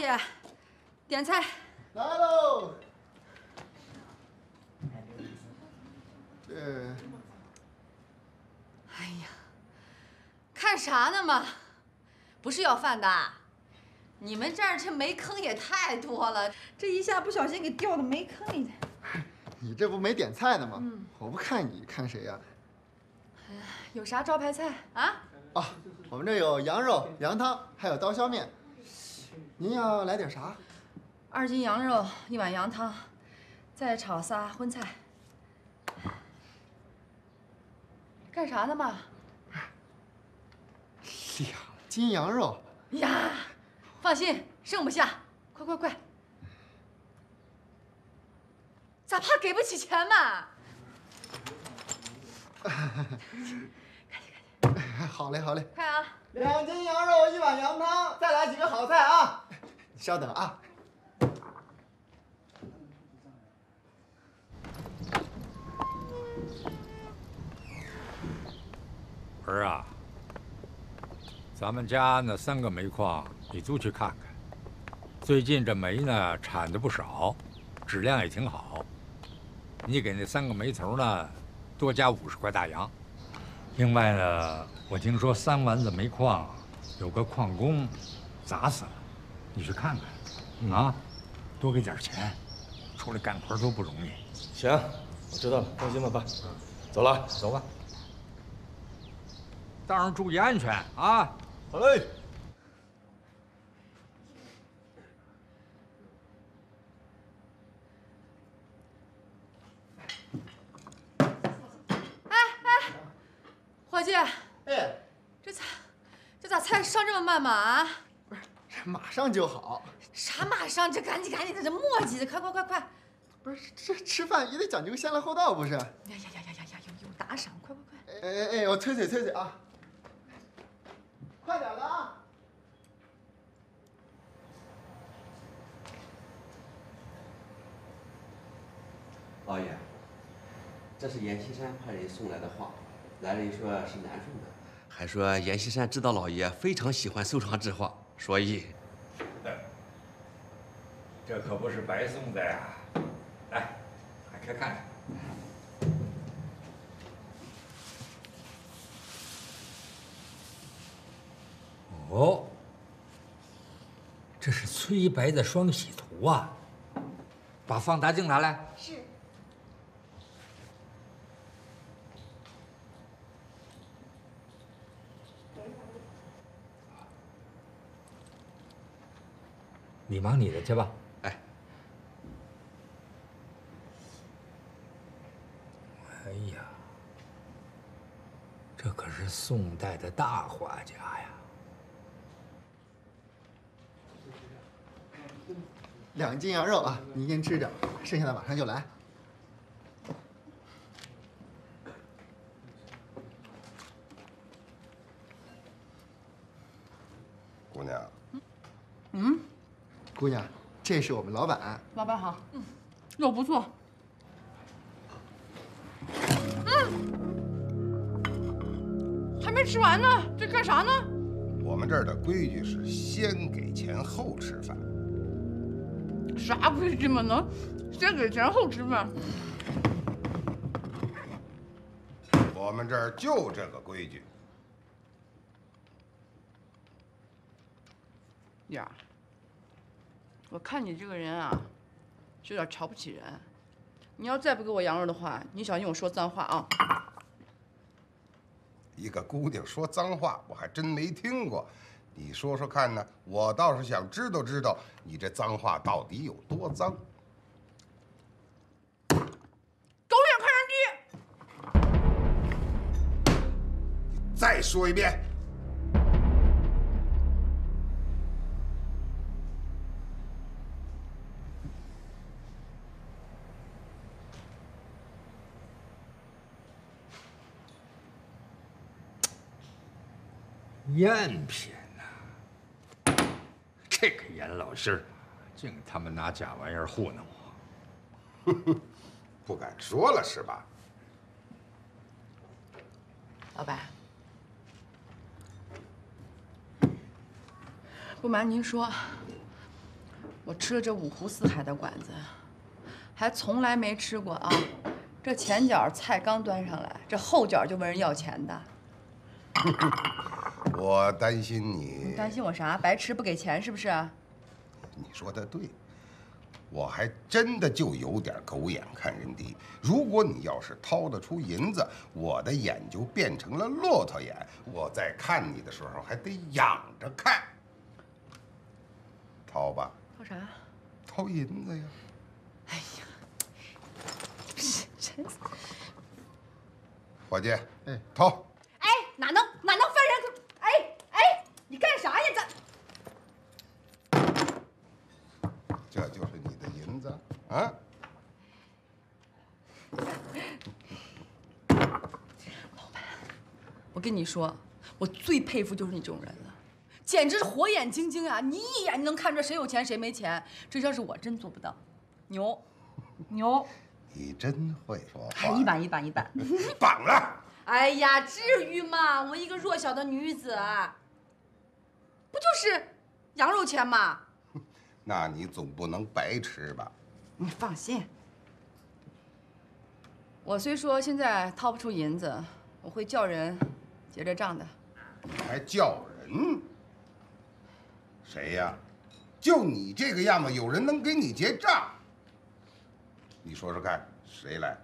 伙计，点菜。来喽。这，哎呀，看啥呢嘛？不是要饭的？你们这儿这煤坑也太多了，这一下不小心给掉到煤坑里去。你这不没点菜呢吗？嗯。我不看你看谁呀？有啥招牌菜啊？啊，我们这有羊肉、羊汤，还有刀削面。您要来点啥？二斤羊肉，一碗羊汤，再炒仨荤菜。干啥呢嘛？两斤羊肉。呀，放心，剩不下。快快快！咋怕给不起钱嘛？好嘞，好嘞，快啊！两斤羊肉，一碗羊汤，再来几个好菜啊！稍等啊。儿啊，咱们家那三个煤矿，你都去看看。最近这煤呢，产的不少，质量也挺好。你给那三个煤头呢，多加五十块大洋。另外呢，我听说三丸子煤矿有个矿工砸死了，你去看看，啊，多给点钱，出来干活都不容易。行，我知道了，放心吧，爸。走了，走吧。道上注意安全啊！好嘞。伙计，哎，这咋这咋菜上这么慢嘛？啊，马上就好。啥马上？这赶紧赶紧的，这磨叽的，快快快快！不是，这吃饭也得讲究先来后到，不是？呀呀呀呀呀呀！有有打赏，快快快！哎哎哎，我催催催催啊！快点的啊！老爷，这是阎锡山派人送来的画。来人说是南宋的，还说阎锡山知道老爷非常喜欢收藏字画，所以，这可不是白送的呀！来，打开看看。哦，这是崔白的双喜图啊！把放大镜拿来。是。你忙你的去吧。哎，哎呀，这可是宋代的大画家呀！两斤羊肉啊，您先吃着，剩下的马上就来。姑娘。嗯。姑娘，这是我们老板。老板好，嗯，肉不错。嗯，还没吃完呢，这干啥呢？我们这儿的规矩是先给钱后吃饭。啥规矩嘛？能先给钱后吃饭？我们这儿就这个规矩。呀。我看你这个人啊，有点瞧不起人。你要再不给我羊肉的话，你小心我说脏话啊！一个姑娘说脏话，我还真没听过。你说说看呢？我倒是想知道知道你这脏话到底有多脏。狗眼看人低！再说一遍。赝品呐！这个严老师，净他妈拿假玩意儿糊弄我，不敢说了是吧？老板，不瞒您说，我吃了这五湖四海的馆子，还从来没吃过啊！这前脚菜刚端上来，这后脚就问人要钱的。我担心你你，担心我啥？白吃不给钱是不是？你说的对，我还真的就有点狗眼看人低。如果你要是掏得出银子，我的眼就变成了骆驼眼，我在看你的时候还得仰着看。掏吧，掏啥？掏银子呀！哎呀真伙计，哎，掏。哎，哪能哪能分人？哎哎，你干啥呀？咱这就是你的银子啊！我跟你说，我最佩服就是你这种人了，简直是火眼金睛啊！你一眼就能看出来谁有钱谁没钱，这要是我真做不到，牛，牛！你真会说哎，话，一板一板一板。绑了！哎呀，至于吗？我一个弱小的女子，不就是羊肉钱吗？那你总不能白吃吧？你放心，我虽说现在掏不出银子，我会叫人结这账的。你还叫人？谁呀？就你这个样子，有人能给你结账？你说说看，谁来？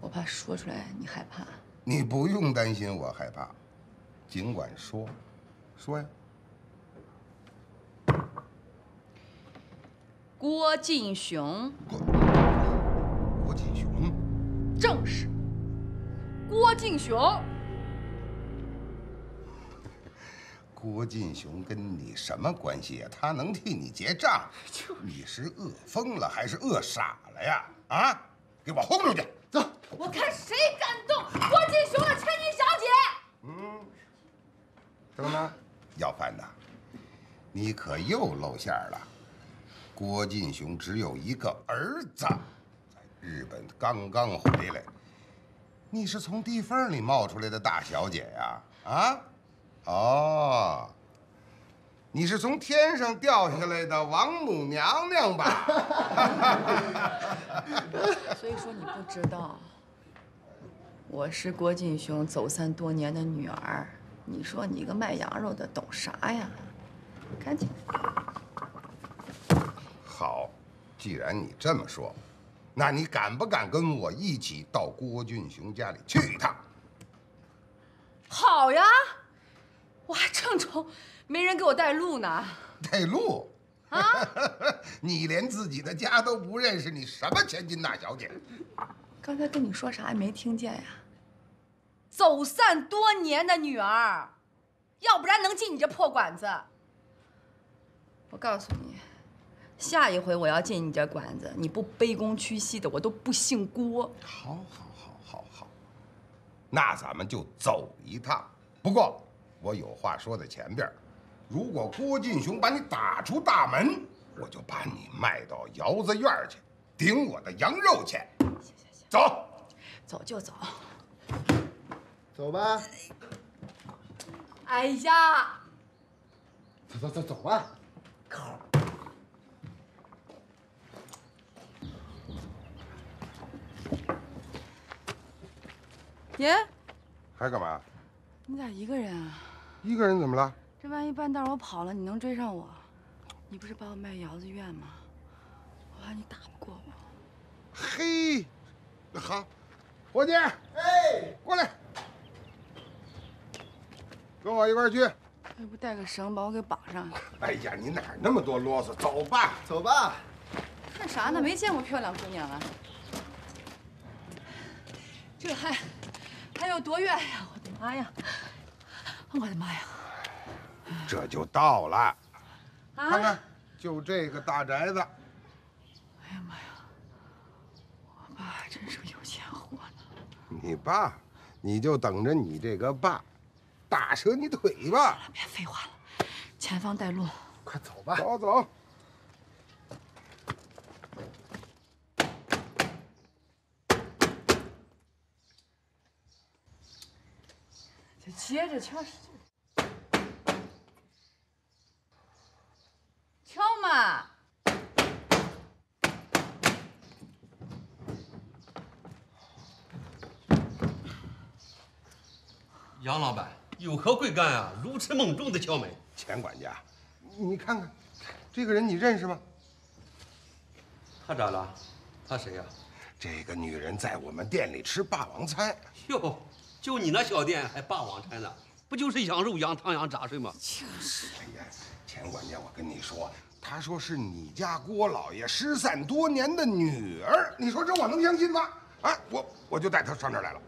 我怕说出来你害怕。你不用担心我害怕，尽管说，说呀。郭进雄，郭郭进雄，正是郭进雄。郭进雄跟你什么关系呀？他能替你结账？你是饿疯了还是饿傻了呀？啊！给我轰出去！走。我看谁敢动郭进雄的千金小姐！嗯，怎么了？要饭的？你可又露馅了。郭进雄只有一个儿子，在日本刚刚回来。你是从地缝里冒出来的大小姐呀？啊？哦，你是从天上掉下来的王母娘娘吧？所以说你不知道，我是郭进雄走散多年的女儿。你说你个卖羊肉的懂啥呀？赶紧。好，既然你这么说，那你敢不敢跟我一起到郭俊雄家里去一趟？好呀，我还正愁没人给我带路呢。带路啊！你连自己的家都不认识，你什么千金大小姐？刚才跟你说啥也没听见呀？走散多年的女儿，要不然能进你这破馆子？我告诉你，下一回我要进你这馆子，你不卑躬屈膝的，我都不姓郭。好，好，好，好，好，那咱们就走一趟。不过我有话说在前边，如果郭进雄把你打出大门，我就把你卖到窑子院去，顶我的羊肉钱。走。走就走。走吧，哎呀，走走走走吧。爷，还干嘛？你咋一个人啊？一个人怎么了？这万一半道我跑了，你能追上我？你不是把我卖窑子院吗？我怕你打不过我。嘿，那好，伙计，哎，过来，跟我一块儿去。要不带个绳把我给绑上？哎呀，你哪那么多啰嗦？走吧。走吧。看啥呢？没见过漂亮姑娘啊！这还还有多远呀？我的妈呀！我的妈呀！这就到了，啊！看看，就这个大宅子。哎呀妈呀！我爸还真是个有钱货呢。你爸，你就等着你这个爸，打折你腿吧。别废话了，前方带路。快走吧。走走。接着敲，敲嘛。杨老板有何贵干啊？如此猛壮的敲门，钱管家，你看看这个人，你认识吗？他咋了？他谁呀？这个女人在我们店里吃霸王餐。哟。就你那小店还霸王餐呢？不就是羊肉、羊汤、羊杂碎吗？就是哎呀，钱管家，我跟你说，他说是你家郭老爷失散多年的女儿，你说这我能相信吗？啊，我我就带他上这儿来了。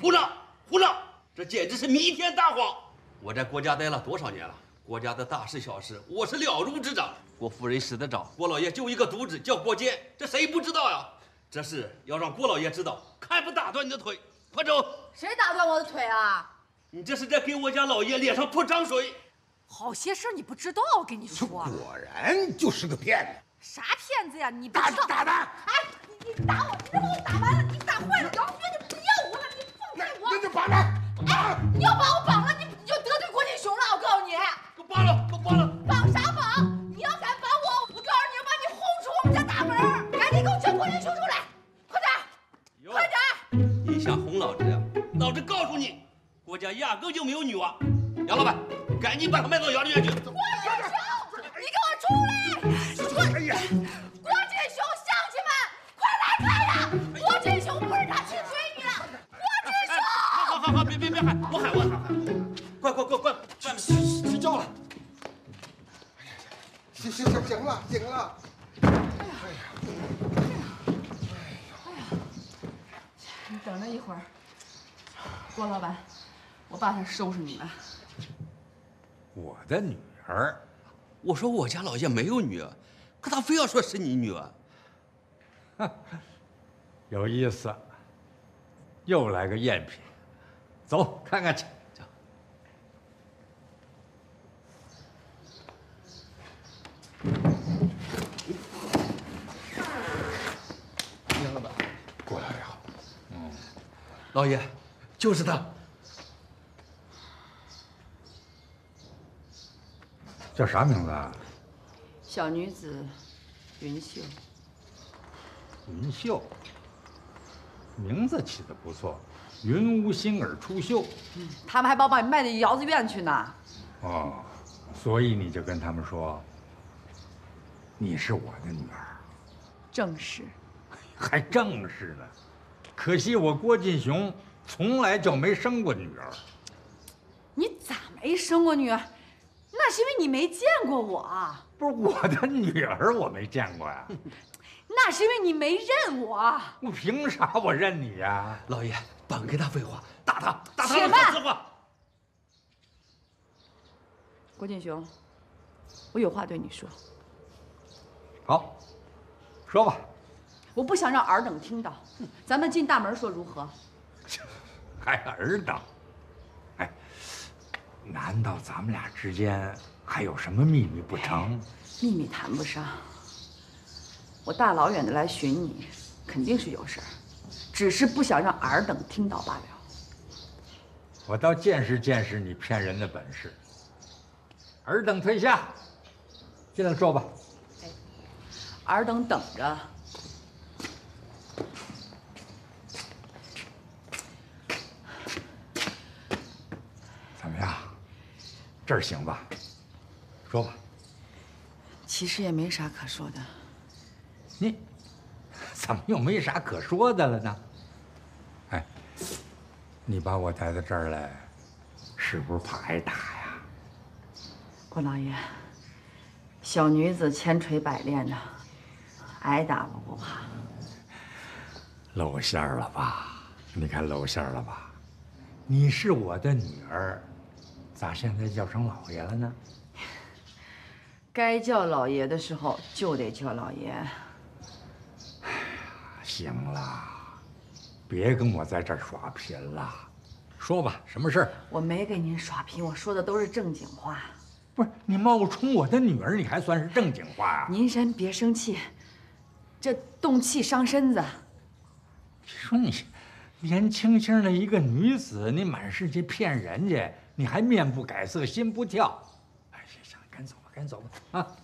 胡闹！胡闹！这简直是弥天大谎！我在郭家待了多少年了？郭家的大事小事，我是了如指掌。郭夫人死得早，郭老爷就一个独子，叫郭坚，这谁不知道呀？这事要让郭老爷知道，看不打断你的腿！快走！谁打断我的腿啊？你这是在给我家老爷脸上泼脏水！好些事儿你不知道，我跟你说，果然就是个骗子。啥骗子呀？你不打知道？打他！哎，你你打我，你这把我打完了，你打坏了姚轩，你不要我了，你放开我！那就绑他！哎，你要把我绑了，你你就得罪郭金雄了，我告诉你，给我绑了，给我绑了！绑啥老子告诉你，郭家压根就没有女娃。杨老板，赶紧把她卖到养老院去！郭金雄，你给我出来！郭哎呀，郭金雄，乡亲们，快来看呀！郭金雄不是他亲闺女了，郭金雄！好好好，别别别喊，我喊我喊喊！快快快快，外面睡觉了。行行行行了行了，哎呀。哎呀。哎呀你等着一会儿，郭老板，我爸他收拾你们。我的女儿，我说我家老爷没有女儿，可他非要说是你女儿。有意思，又来个赝品，走看看去。走。杨老板，郭老爷好。老爷，就是他。叫啥名字啊？小女子，云秀。云秀，名字起的不错，云无心而出岫。他们还把我把你卖到窑子院去呢。哦，所以你就跟他们说，你是我的女儿，正是。还正是呢。可惜我郭进雄从来就没生过女儿。你咋没生过女儿？那是因为你没见过我，不是我的女儿，我没见过呀。那是因为你没认我。我凭啥我认你呀？老爷，甭跟他废话，打他，打他且说慢。郭进雄，我有话对你说，好，说吧。我不想让尔等听到。咱们进大门说如何？还尔等？哎，难道咱们俩之间还有什么秘密不成？秘密谈不上。我大老远的来寻你，肯定是有事儿，只是不想让尔等听到罢了。我倒见识见识你骗人的本事。尔等退下，进来坐吧。哎尔等等着。怎么样？这儿行吧？说吧。其实也没啥可说的。你怎么又没啥可说的了呢？哎，你把我带到这儿来，是不是怕挨打呀？郭老爷，小女子千锤百炼的，挨打我不怕。露馅儿了吧？你看露馅儿了吧？你是我的女儿，咋现在叫成老爷了呢？该叫老爷的时候就得叫老爷。行了，别跟我在这儿耍贫了，说吧，什么事儿？我没给您耍贫，我说的都是正经话。不是你冒充我的女儿，你还算是正经话啊？您先别生气，这动气伤身子。你说你年轻轻的一个女子，你满世界骗人家，你还面不改色心不跳。哎，行行，赶紧走吧，赶紧走吧啊！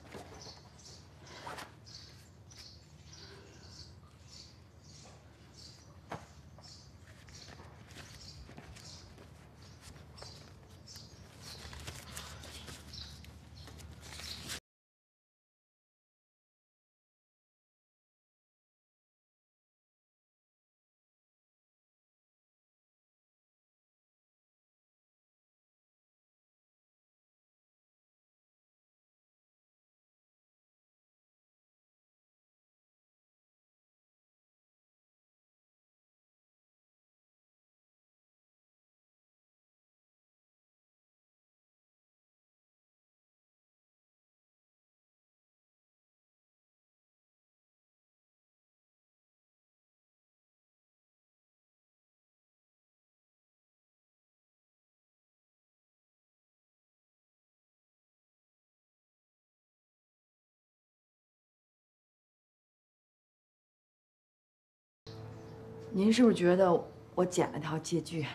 您是不是觉得我捡了条借据，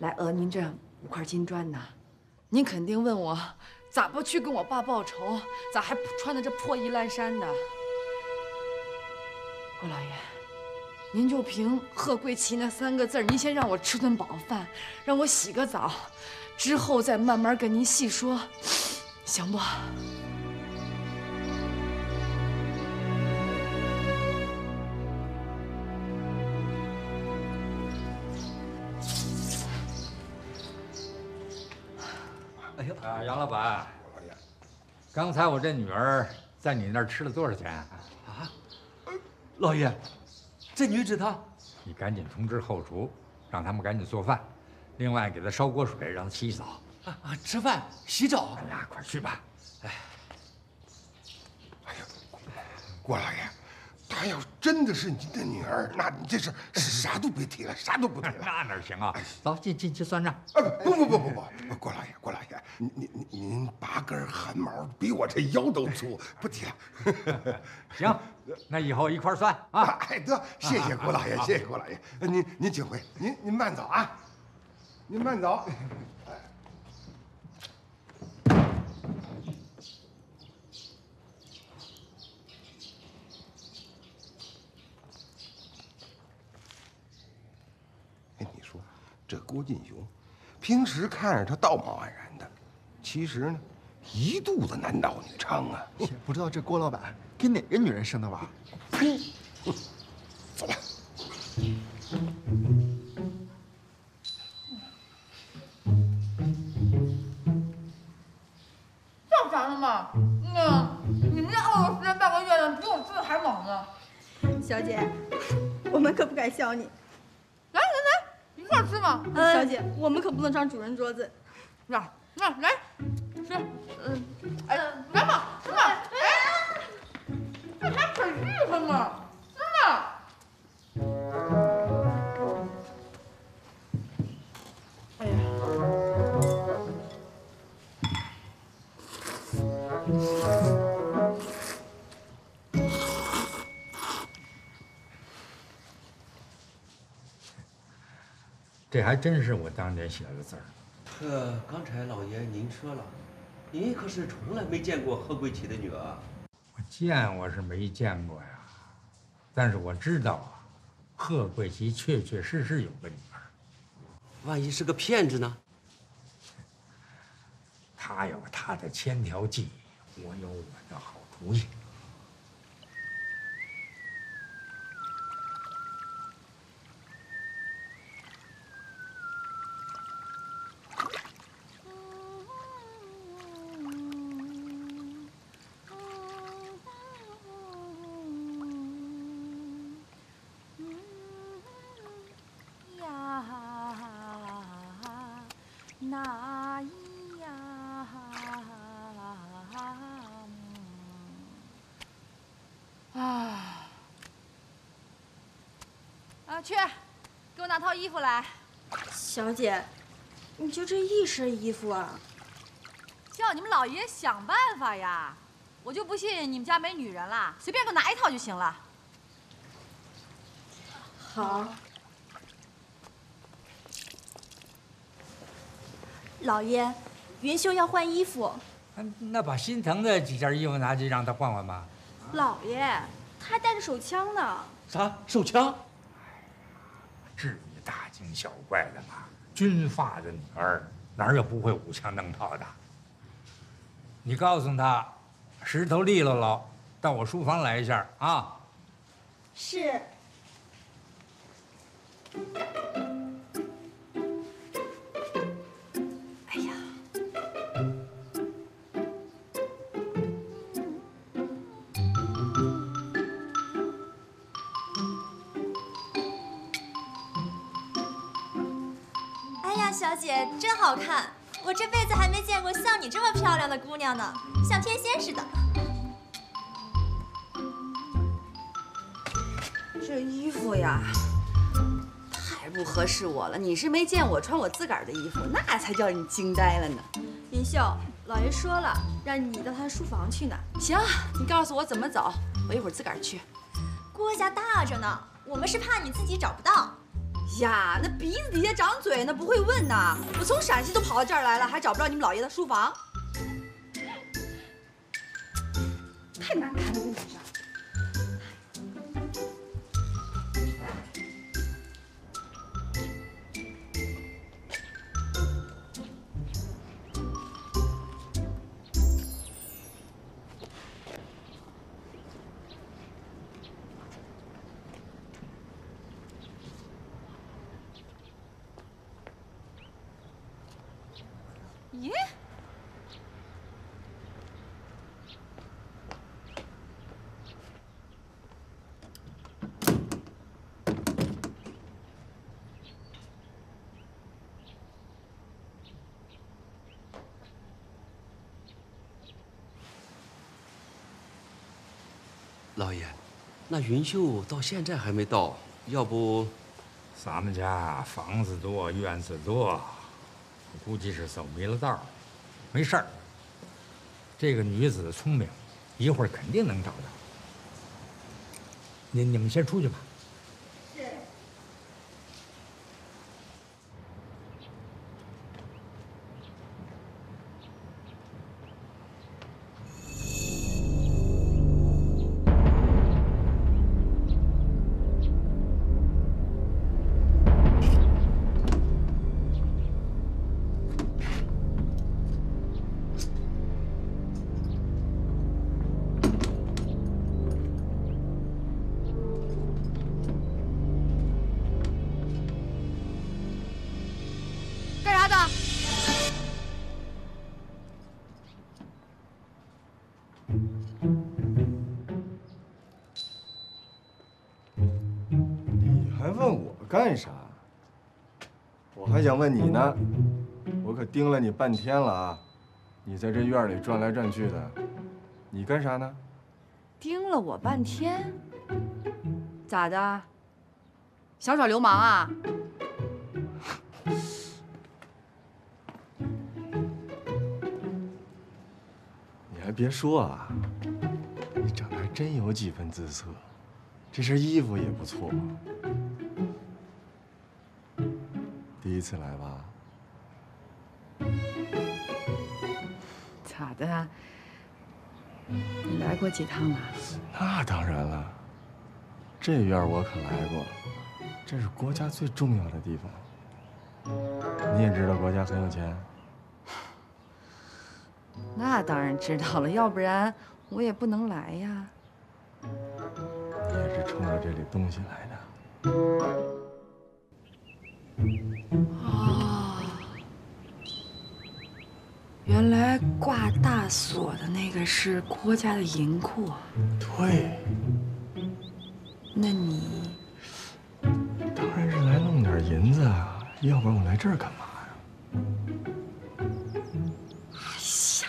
来讹您这五块金砖呢？您肯定问我，咋不去跟我爸报仇？咋还穿的这破衣烂衫的？郭老爷，您就凭贺贵琪那三个字儿，您先让我吃顿饱饭，让我洗个澡，之后再慢慢跟您细说，行不？杨老板，刚才我这女儿在你那儿吃了多少钱？啊，老爷，这女子她，你赶紧通知后厨，让他们赶紧做饭，另外给她烧锅水，让她洗洗澡。啊啊，吃饭洗澡。哎呀，快去吧。哎哎呦，郭老爷，她要真的是您的女儿，那你这是 啥都别提了，啥都不提了。那哪行啊？走，进进去算账。啊不不不不不，郭老爷，郭老爷，您您您您拔根汗毛比我这腰都粗，不提了。行，那以后一块儿算啊。哎，得，谢谢郭老爷，谢谢郭老爷。您您请回，您您慢走啊，您慢走。哎，你说这郭进雄，平时看着他道貌岸然的，其实呢，一肚子男盗女娼啊。也 不知道这郭老板跟哪个女人生的娃。呸！走吧。要啥了吗？嗯，你们这饿了十天半个月的，比我吃的还猛呢。小姐，我们可不敢笑你。一块吃嘛。小姐，我们可不能上主人桌子。那那来吃，嗯，哎，来嘛，吃嘛，哎，这还可意思吗？吃嘛。这还真是我当年写的字儿。这刚才老爷您说了，您可是从来没见过贺贵琪的女儿。我见我是没见过呀，但是我知道啊，贺贵琪确确实实有个女儿。万一是个骗子呢？他有他的千条计，我有我的好主意。呀，那咿呀，啊，啊，去，给我拿套衣服来。小姐，你就这一身衣服啊？叫你们老爷想办法呀！我就不信你们家没女人了，随便给我拿一套就行了。好。老爷，云秀要换衣服。嗯那把心疼的几件衣服拿去让他换换吧。老爷，他还带着手枪呢。啥？手枪？至惊小怪的嘛？军阀的女儿哪有不会舞枪弄炮的？你告诉他，石头立了了，到我书房来一下啊。是。姐真好看！我这辈子还没见过像你这么漂亮的姑娘呢，像天仙似的。这衣服呀，太不合适我了。你是没见我穿我自个儿的衣服，那才叫你惊呆了呢。云秀，老爷说了，让你到他书房去呢。行，你告诉我怎么走，我一会儿自个儿去。郭家大着呢，我们是怕你自己找不到。呀，那鼻子底下长嘴，那不会问呐。我从陕西都跑到这儿来了，还找不着你们老爷的书房，那云秀到现在还没到，要不咱们家房子多，院子多，估计是走迷了道。没事儿，这个女子聪明，一会儿肯定能找到。你你们先出去吧。干啥？我还想问你呢，我可盯了你半天了啊！你在这院里转来转去的，你干啥呢？盯了我半天，咋的？想耍流氓啊？你还别说啊，你长得还真有几分姿色，这身衣服也不错。第一次来吧？咋的？你来过几趟了？那当然了，这院我可来过，这是国家最重要的地方。你也知道国家很有钱，那当然知道了，要不然我也不能来呀。你也是冲着这里东西来的。哦，原来挂大锁的那个是郭家的银库。对，那你当然是来弄点银子啊，要不然我来这儿干嘛呀？哎呀，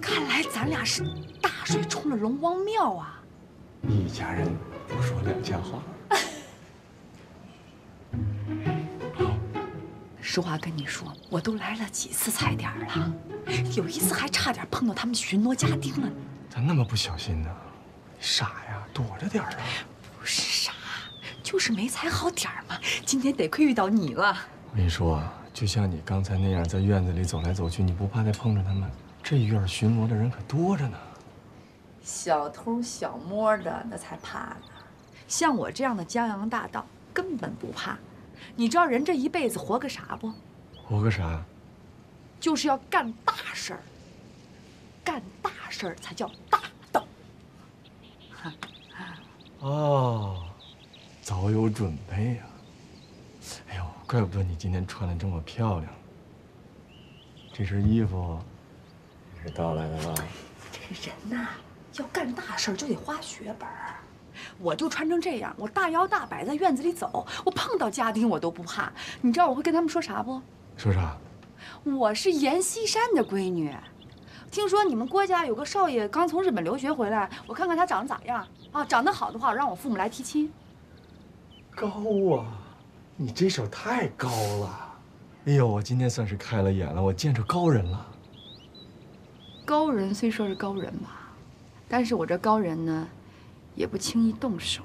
看来咱俩是大水冲了龙王庙啊！一家人不说两家话。实话跟你说，我都来了几次踩点儿了，有一次还差点碰到他们巡逻家丁了呢。咋那么不小心呢？你傻呀，躲着点儿啊！不是傻，就是没踩好点儿嘛。今天得亏遇到你了。我跟你说啊，就像你刚才那样在院子里走来走去，你不怕再碰着他们？这院巡逻的人可多着呢。小偷小摸的那才怕呢，像我这样的江洋大盗根本不怕。你知道人这一辈子活个啥不？活个啥？就是要干大事儿。干大事儿才叫大道。哦，早有准备呀、哎呦，怪不得你今天穿的这么漂亮。这身衣服也是盗来的吧？这人呐，要干大事儿就得花血本儿。我就穿成这样，我大摇大摆在院子里走，我碰到家丁我都不怕。你知道我会跟他们说啥不？说啥？我是阎锡山的闺女。听说你们郭家有个少爷刚从日本留学回来，我看看他长得咋样啊？长得好的话，让我父母来提亲。高啊！你这手太高了。哎呦，我今天算是开了眼了，我见着高人了。高人虽说是高人吧，但是我这高人呢，也不轻易动手。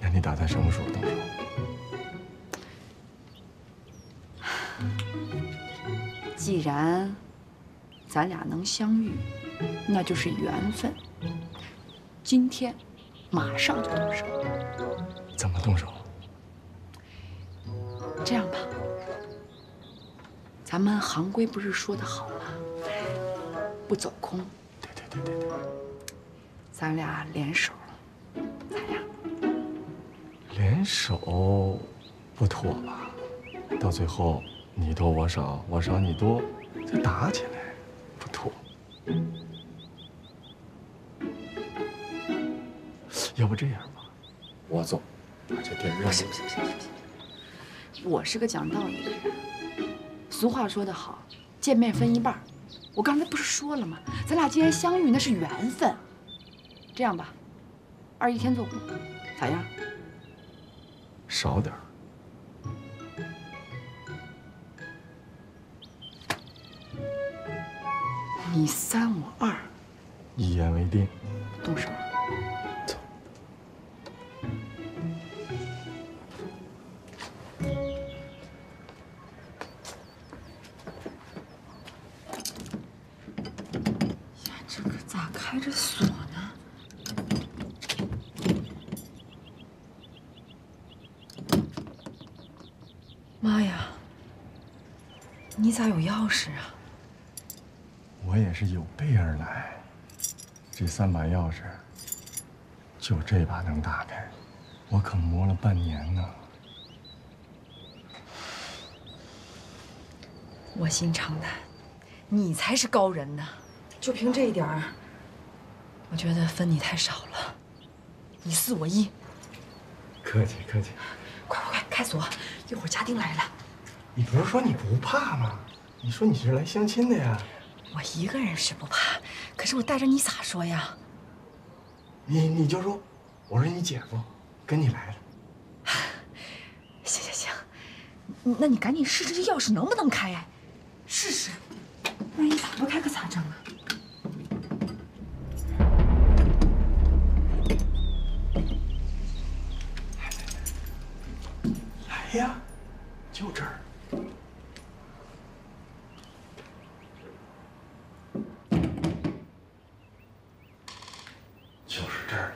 那你打算什么时候动手？既然咱俩能相遇，那就是缘分。今天马上就动手。怎么动手？这样吧，咱们行规不是说的好吗？不走空。对对对对对。咱俩联手，咋样？联手不妥吧？到最后你多我少，我少你多，再打起来，不妥。要不这样吧，我走，把这店让不行不行不行不行！我是个讲道理的人。俗话说得好，见面分一半。我刚才不是说了吗？咱俩既然相遇，那是缘分。这样吧，二一天做五，咋样？少点儿。你三我二，一言为定。动手。咋有钥匙啊？我也是有备而来。这三把钥匙，就这把能打开，我可磨了半年呢。我心长胆，你才是高人呢。就凭这一点儿，我觉得分你太少了。你四我一。客气客气。快快快，开锁！一会儿家丁来了。你不是说你不怕吗？你说你是来相亲的呀？我一个人是不怕，可是我带着你咋说呀？你你就说，我是你姐夫跟你来的。行行行，那你赶紧试试这钥匙能不能开，试试。万一打不开可咋整啊？来呀，就这儿。就是这儿了。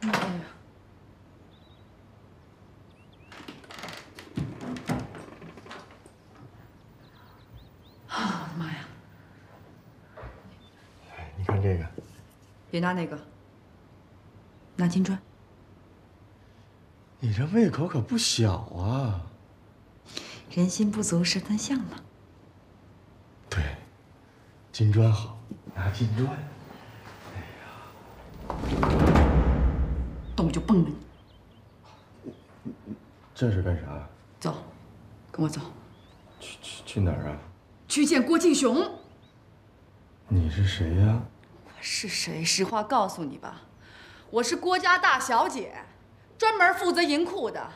妈呀！啊妈呀！你看这个，别拿那个，拿金砖。你这胃口可不小啊！人心不足蛇吞象嘛。对，金砖好，拿金砖。哎呀动就崩了你！这是干啥？走，跟我走。去去去哪儿啊？去见郭敬雄。你是谁呀？我是谁？实话告诉你吧，我是郭家大小姐，专门负责银库的。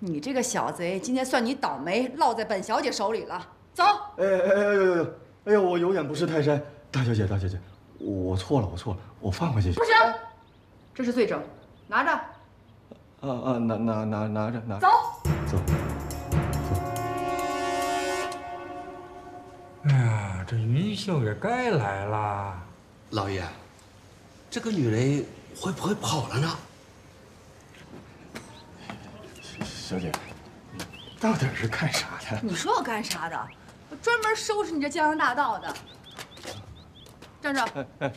你这个小贼，今天算你倒霉，落在本小姐手里了。走。哎哎哎呦呦呦！哎呦，我有眼不识泰山，大小姐大小姐，我错了我错了，我放回去。不行，这是罪证，拿着。啊啊，拿拿拿拿着拿着。走。走。哎呀，这云秀也该来了。老爷，这个女人会不会跑了呢？小姐，你到底是干啥的？你说我干啥的？我专门收拾你这江洋大盗的。站住。哎哎，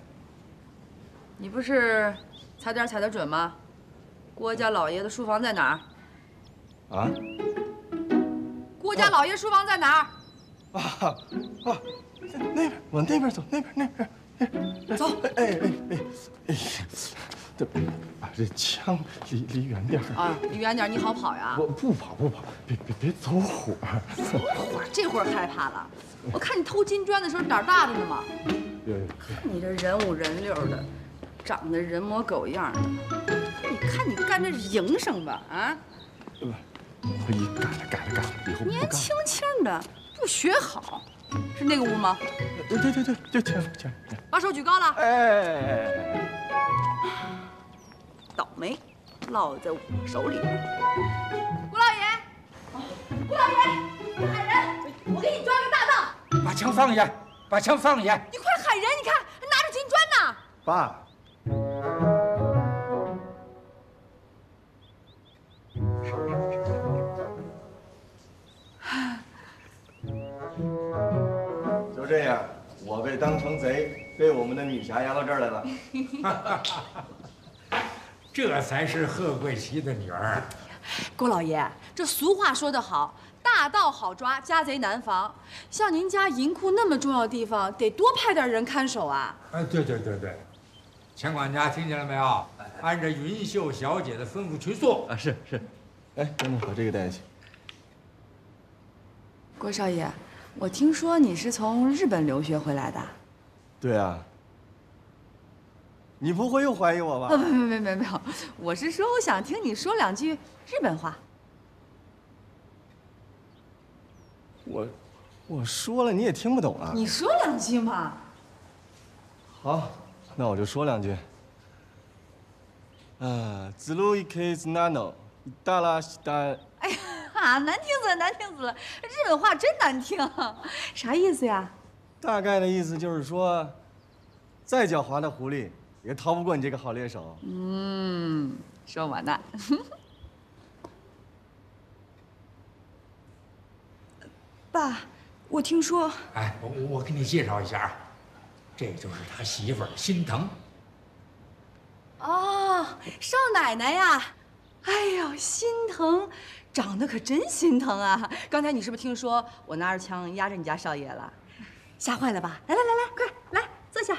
你不是踩点踩得准吗？郭家老爷的书房在哪儿？啊？郭家老爷书房在哪儿？啊啊，那边往那边走，那边那边。走。哎哎哎哎，这把这枪离离远点啊，离远点，你好跑呀。我不跑不跑，别别别走火。走火，这会儿害怕了。我看你偷金砖的时候胆大着呢嘛。看你这人五人六的，长得人模狗样的。你看你干这营生吧，啊？不，我一干了干了干了，以后年轻轻的，不学好，是那个屋吗？对对对对，就前夫前。把手举高了。哎哎哎哎！倒霉，落在我手里了。顾老爷，顾老爷，你喊人，我给你抓个大盗。把枪放下，把枪放下。你快喊人！你看，拿着金砖呢。爸。我被当成贼，被我们的女侠押到这儿来了。这才是贺贵琪的女儿。郭老爷，这俗话说得好，大盗好抓，家贼难防。像您家银库那么重要的地方，得多派点人看守啊。哎，对对对对，钱管家听见了没有？按照云秀小姐的吩咐去做。啊，是是。哎，等等，把这个带下去。郭少爷，我听说你是从日本留学回来的。对啊。你不会又怀疑我吧？没没没没没有，我是说我想听你说两句日本话。我，我说了你也听不懂啊。你说两句嘛。好，那我就说两句。啊，子路一开始难弄，达拉西达。哎呀，难听死了，难听死了！日本话真难听，啥意思呀？大概的意思就是说，再狡猾的狐狸。也逃不过你这个好猎手。嗯，说我呢。爸，我听说。哎，我我给你介绍一下啊，这就是他媳妇儿心疼。哦，少奶奶呀！哎呦，心疼，长得可真心疼啊！刚才你是不是听说我拿着枪压着你家少爷了？吓坏了吧？来来来来，快来坐下。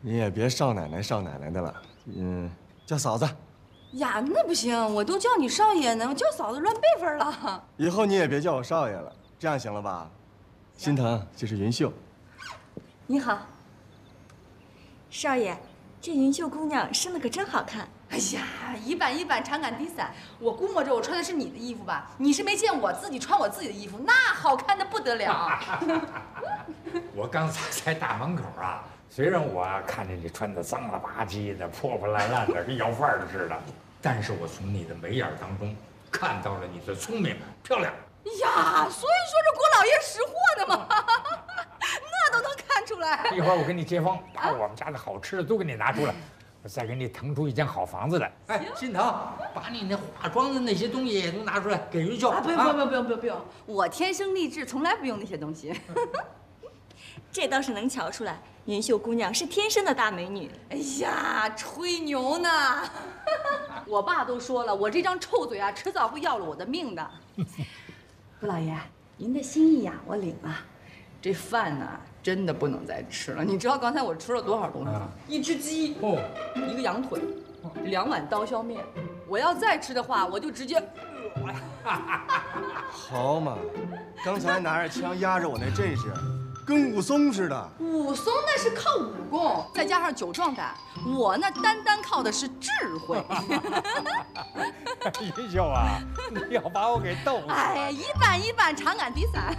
你也别少奶奶少奶奶的了，嗯，叫嫂子。呀，那不行，我都叫你少爷呢，我叫嫂子乱辈分了。以后你也别叫我少爷了，这样行了吧？心疼，这是云秀。你好，少爷，这云秀姑娘生的可真好看。哎呀，一板一板，长杆低伞。我估摸着我穿的是你的衣服吧？你是没见我自己穿我自己的衣服，那好看的不得了。我刚才在大门口啊。虽然我看见你穿的脏了吧唧的、破破烂烂的，跟要饭的似的，但是我从你的眉眼当中看到了你的聪明、漂亮。呀，所以说这郭老爷识货的嘛，那都能看出来。一会儿我给你接风，把我们家的好吃的都给你拿出来，我再给你腾出一间好房子来。哎，心疼，把你那化妆的那些东西也都拿出来给云秀。不用不用不用不用不用，我天生丽质，从来不用那些东西。这倒是能瞧出来。云秀姑娘是天生的大美女。哎呀，吹牛呢！我爸都说了，我这张臭嘴啊，迟早会要了我的命的。顾老爷，您的心意呀，我领了。这饭呢，真的不能再吃了。你知道刚才我吃了多少东西吗？一只鸡，哦，一个羊腿，两碗刀削面。我要再吃的话，我就直接。好嘛，刚才拿着枪压着我那阵势。跟武松似的，武松那是靠武功，再加上酒壮胆，我那单单靠的是智慧。云秀啊，你要把我给逗死！哎呀，一板一板，长杆低伞。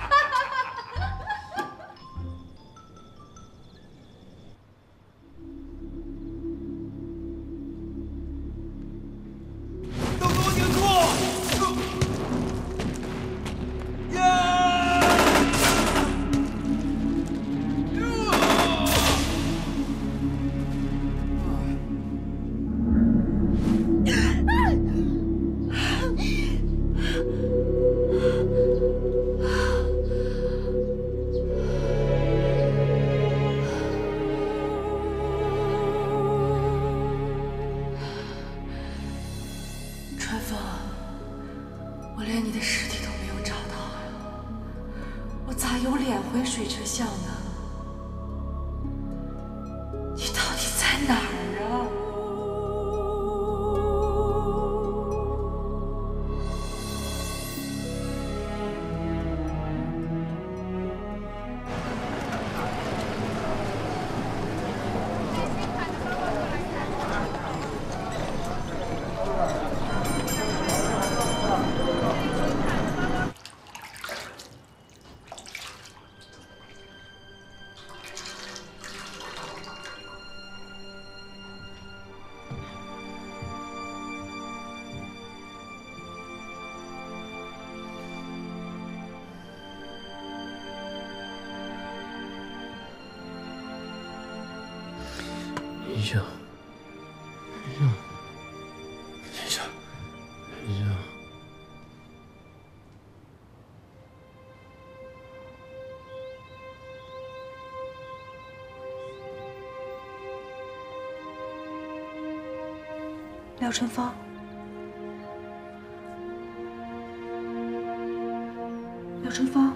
廖春风，廖春风，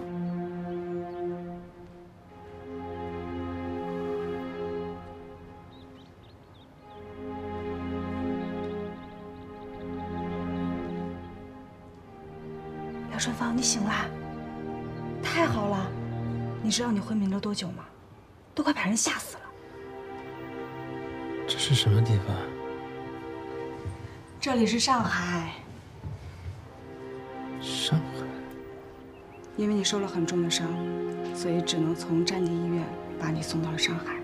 廖春风，你醒了，太好了！你知道你昏迷了多久吗？都快把人吓死了。这是什么地方？这里是上海。上海。因为你受了很重的伤，所以只能从战地医院把你送到了上海。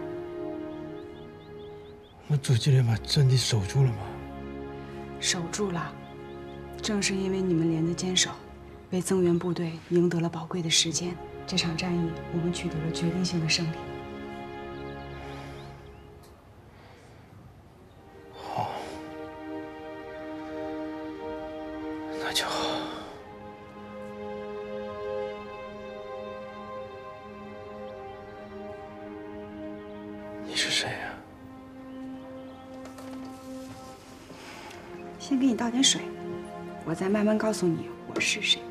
我阻击连把阵地守住了吗？守住了。正是因为你们连的坚守，为增援部队赢得了宝贵的时间。这场战役，我们取得了决定性的胜利。我再慢慢告诉你我是谁。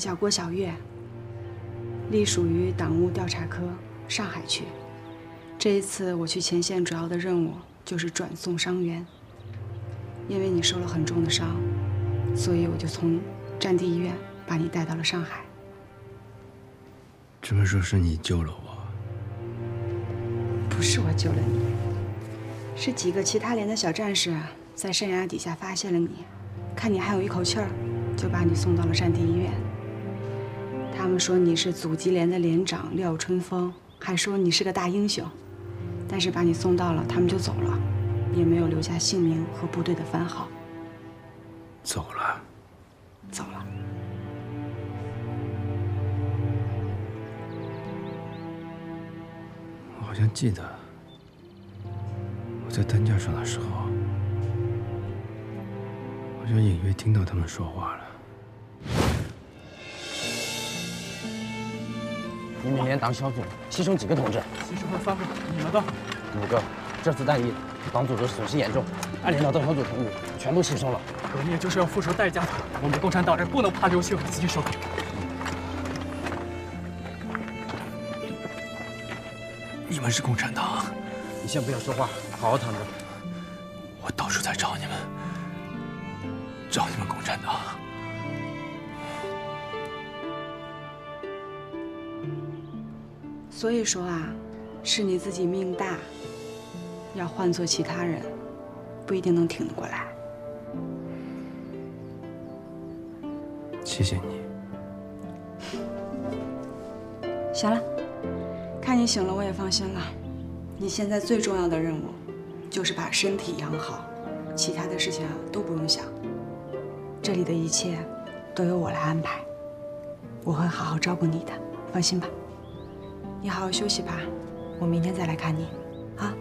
叫郭小月，隶属于党务调查科上海区。这一次我去前线，主要的任务就是转送伤员。因为你受了很重的伤，所以我就从战地医院把你带到了上海。这么说，是你救了我？不是我救了你，是几个其他连的小战士在山崖底下发现了你，看你还有一口气儿，就把你送到了战地医院。他们说你是阻击连的连长廖春风，还说你是个大英雄，但是把你送到了，他们就走了，也没有留下姓名和部队的番号。走了。走了。我好像记得，我在担架上的时候，好像隐约听到他们说话了。你们连党小组牺牲几个同志？牺牲了三个，你们的五个。这次战役，党组织损失严重，按领导邓小组同志全都牺牲了。革命就是要付出代价的，我们共产党人不能怕流血，和牺牲。你们是共产党？你先不要说话，好好躺着。我到处在找你们，找你们共产党。所以说啊，是你自己命大。要换做其他人，不一定能挺得过来。谢谢你。行了，看你醒了，我也放心了。你现在最重要的任务，就是把身体养好，其他的事情啊都不用想。这里的一切，都由我来安排。我会好好照顾你的，放心吧。你好好休息吧，我明天再来看你，啊。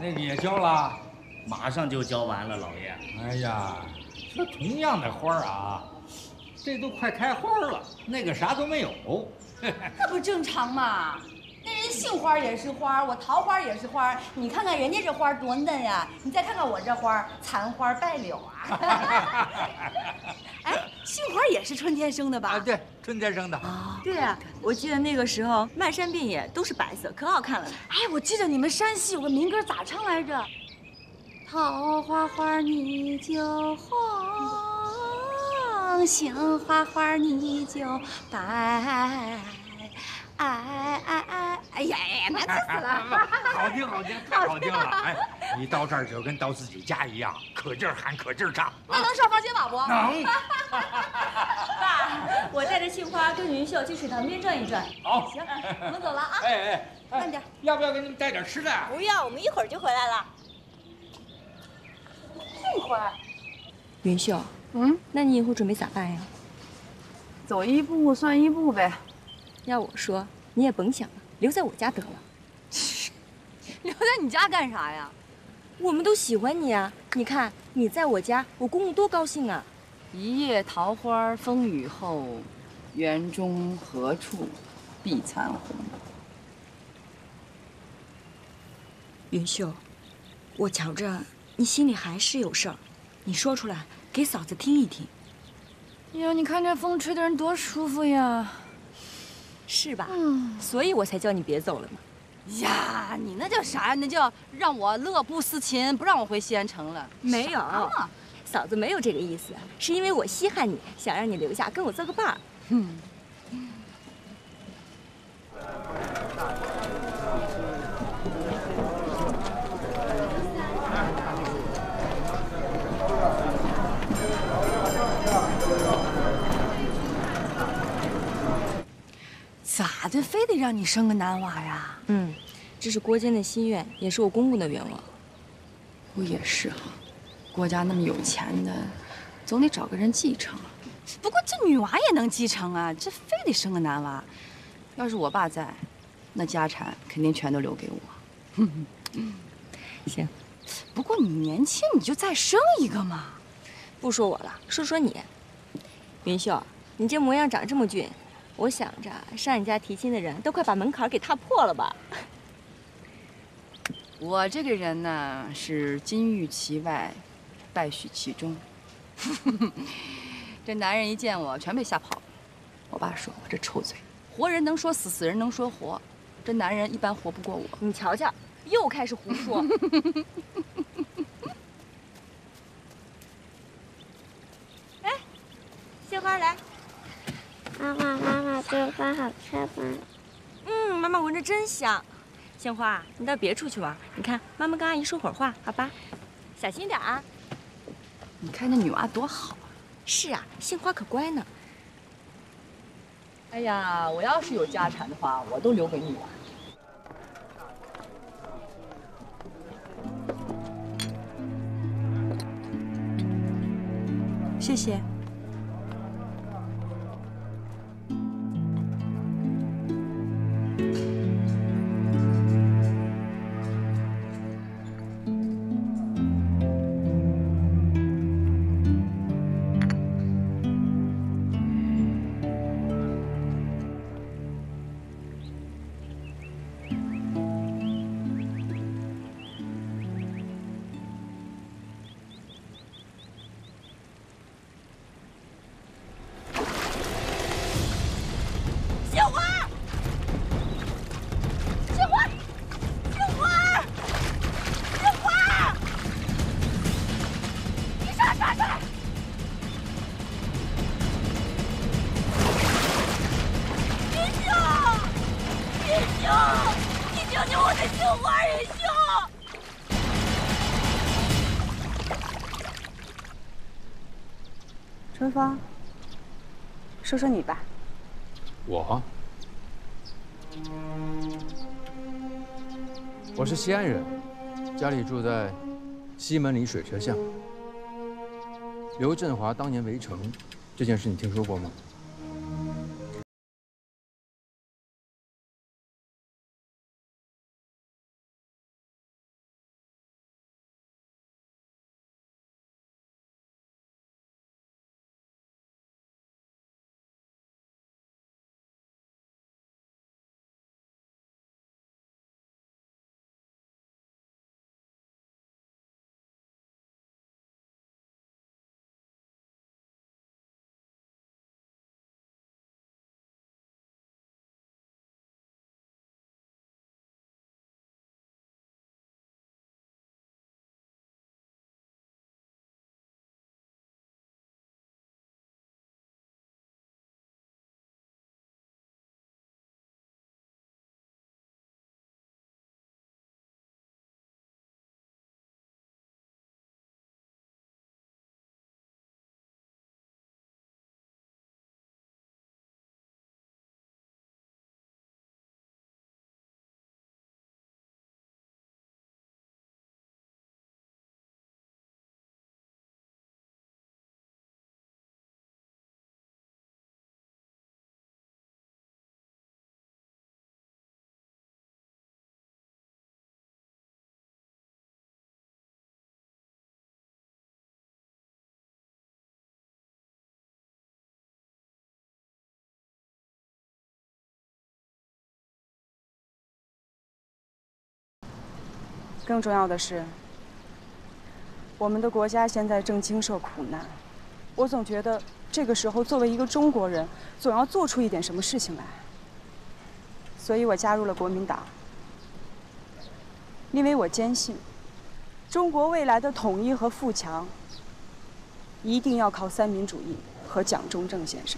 那个也浇了，马上就浇完了，老爷。哎呀，这同样的花啊，这都快开花了，那个啥都没有。那不正常吗？杏花也是花，我桃花也是花，你看看人家这花多嫩呀，你再看看我这花，残花败柳啊。哎，杏花也是春天生的吧？啊，对，春天生的。啊对啊，我记得那个时候漫山遍野都是白色，可好看了。哎，我记得你们山西有个民歌咋唱来着？桃花花你就红，杏花花你就白。哎哎哎！哎呀呀，难听死了！好听好听，太好听了！哎，你到这儿就跟到自己家一样，可劲儿喊，可劲儿唱。那能上房揭瓦不？能。爸，我带着杏花跟云秀去水塘边转一转。好，行，我们走了啊。哎哎，慢点。要不要给你们带点吃的？不要，我们一会儿就回来了。杏花，云秀，嗯，那你以后准备咋办呀？走一步算一步呗。要我说，你也甭想了，留在我家得了。留在你家干啥呀？我们都喜欢你啊！你看你在我家，我公公多高兴啊！一夜桃花风雨后，园中何处碧残红？云秀，我瞧着你心里还是有事儿，你说出来给嫂子听一听。哎呀，你看这风吹的人多舒服呀！是吧？嗯，所以我才叫你别走了嘛。呀，你那叫啥呀？那叫让我乐不思秦，不让我回西安城了。没有，嫂子没有这个意思，是因为我稀罕你，想让你留下跟我做个伴儿。嗯。咋的，非得让你生个男娃呀？嗯，这是郭坚的心愿，也是我公公的愿望。不也是哈，郭家那么有钱的，总得找个人继承。不过这女娃也能继承啊，这非得生个男娃。要是我爸在，那家产肯定全都留给我。行，不过你年轻，你就再生一个嘛。不说我了，说说你，云秀，你这模样长这么俊。我想着上你家提亲的人都快把门槛给踏破了吧。我这个人呢是金玉其外，败絮其中。这男人一见我全被吓跑了。我爸说我这臭嘴，活人能说死，死人能说活。这男人一般活不过我。你瞧瞧，又开始胡说。哎，杏花来。妈妈，妈妈，这个饭好吃吗？嗯，妈妈闻着真香。杏花，你到别处去玩。你看，妈妈跟阿姨说会儿话，好吧？小心点啊。你看那女娃多好啊。是啊，杏花可乖呢。哎呀，我要是有家产的话，我都留给你了。谢谢。元芳，说说你吧。我，我是西安人，家里住在西门里水车巷。刘振华当年围城，这件事你听说过吗？更重要的是，我们的国家现在正经受苦难，我总觉得这个时候作为一个中国人，总要做出一点什么事情来。所以我加入了国民党，因为我坚信，中国未来的统一和富强，一定要靠三民主义和蒋中正先生。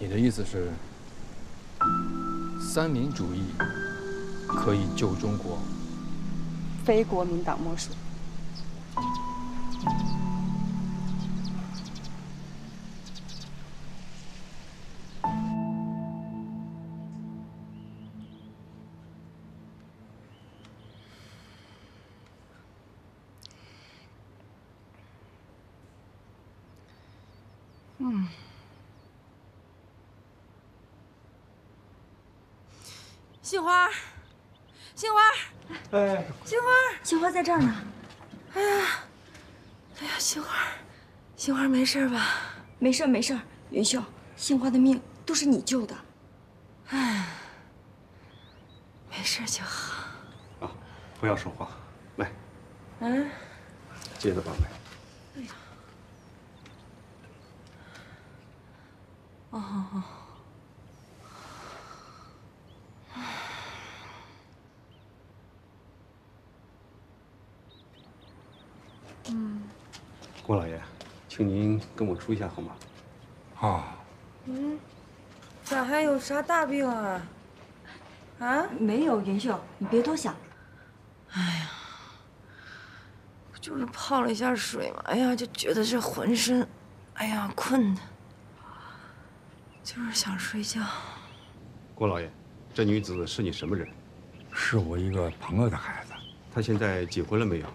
你的意思是？三民主义可以救中国，非国民党莫属。杏花，杏花，哎，杏花，杏花在这儿呢。哎呀，哎呀，杏花，杏花没事吧？没事没事。云秀，杏花的命都是你救的。哎，没事就好。啊，不要说话，来。嗯。接着吧，来。哎呀。哦哦。嗯，郭老爷，请您跟我出一下好吗？啊。嗯，咋还有啥大病啊？啊？没有，云秀，你别多想。哎呀，不就是泡了一下水嘛，哎呀，就觉得这浑身，哎呀，困的，就是想睡觉。郭老爷，这女子是你什么人？是我一个朋友的孩子。她现在结婚了没有？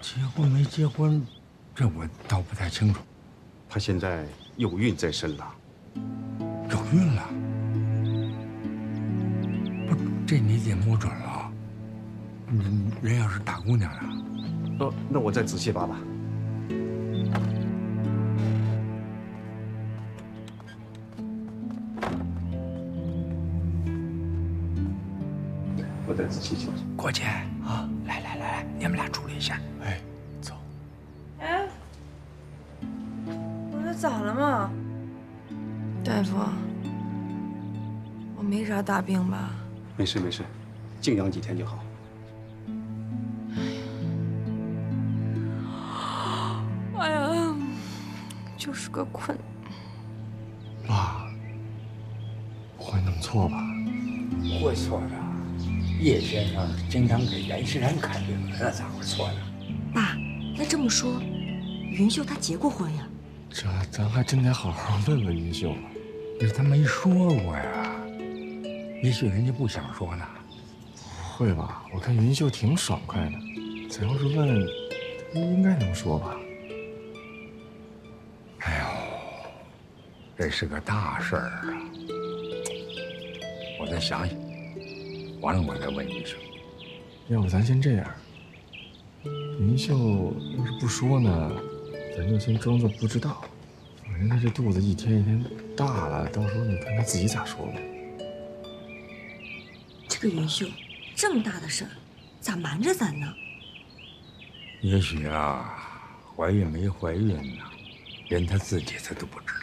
结婚没结婚，这我倒不太清楚。她现在有孕在身了。有孕了？不，这你得摸准了。人人要是大姑娘啊。哦，那我再仔细扒扒。我再仔细瞧瞧。郭姐啊，你们俩处理一下。哎，走。哎，我这咋了嘛？大夫，我没啥大病吧？没事没事，静养几天就好。哎呀，就是个困。爸，会弄错吧？不会错的。叶先生经常给严世然看病，那咋会错呢？爸，那这么说，云秀她结过婚呀？这咱还真得好好问问云秀了。可是他没说过呀，也许人家不想说呢。不会吧？我看云秀挺爽快的，咱要是问，应该能说吧？哎呦，这是个大事儿啊！我再想想，完了我再问你一声。要不咱先这样，云秀要是不说呢，咱就先装作不知道。反正她这肚子一天一天大了，到时候你看她自己咋说吧。这个云秀，这么大的事儿，咋瞒着咱呢？也许啊，怀孕没怀孕呢，连她自己她都不知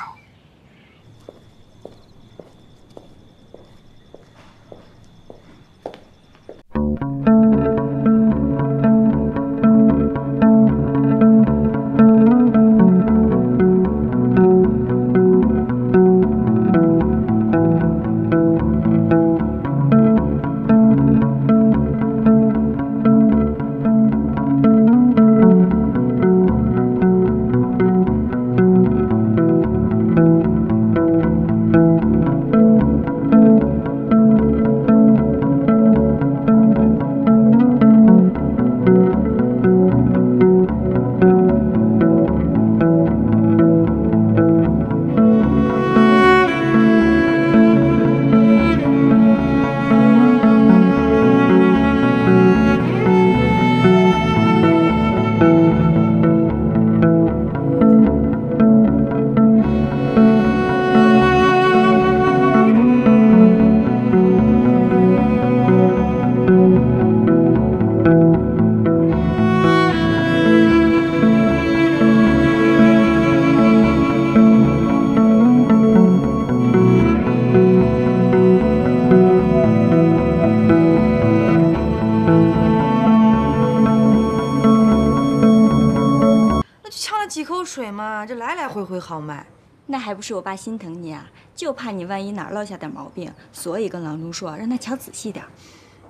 号脉。那还不是我爸心疼你啊，就怕你万一哪儿落下点毛病，所以跟郎中说让他瞧仔细点。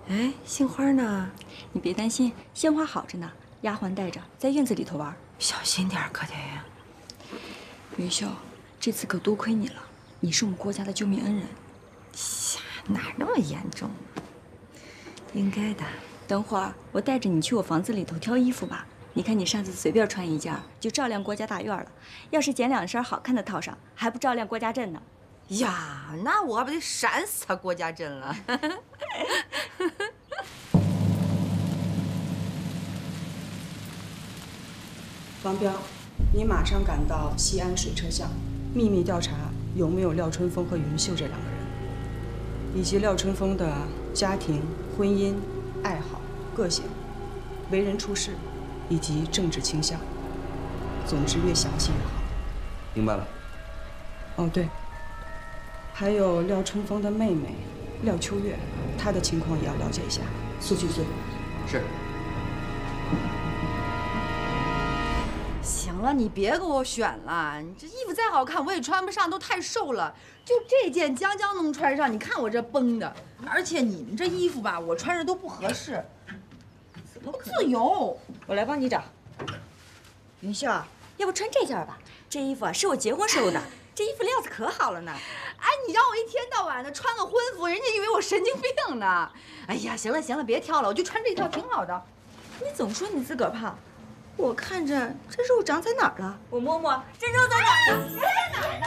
哎，杏花呢？你别担心，鲜花好着呢，丫鬟带着在院子里头玩。小心点可得呀。云秀，这次可多亏你了，你是我们郭家的救命恩人。呀，哪那么严重？应该的。等会儿我带着你去我房子里头挑衣服吧。你看你上次随便穿一件，就照亮郭家大院了。要是捡两身好看的套上，还不照亮郭家镇呢？呀，那我不得闪死他郭家镇了。王彪，你马上赶到西安水车巷，秘密调查有没有廖春风和云秀这两个人，以及廖春风的家庭、婚姻、爱好、个性、为人处事以及政治倾向。总之，越详细越好。明白了。哦，对，还有廖春风的妹妹廖秋月，她的情况也要了解一下。速去速。是。行了，你别给我选了，你这衣服再好看我也穿不上，都太瘦了。就这件将将能穿上，你看我这绷的，而且你们这衣服吧，我穿着都不合适。不自由？我来帮你找。云秀，要不穿这件吧？这衣服是我结婚时候的，这衣服料子可好了呢。哎，你让我一天到晚的穿个婚服，人家以为我神经病呢。哎呀，行了行了，别挑了，我就穿这一套挺好的。你总说你自个儿胖，我看着这肉长在哪儿了？我摸摸，这肉在哪儿呢？肉在哪儿呢？